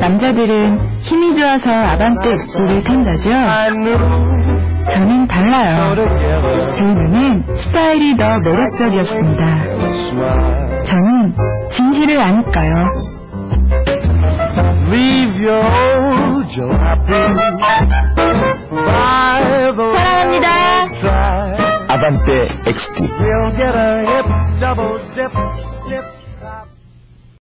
남자들은 힘이 좋아서 아반떼 X를 탄다죠? 저는 달라요. 제 눈엔 스타일이 더 매력적이었습니다. 저는 진실을 아니까요. 사랑합니다. 아반떼 XT flip-flop.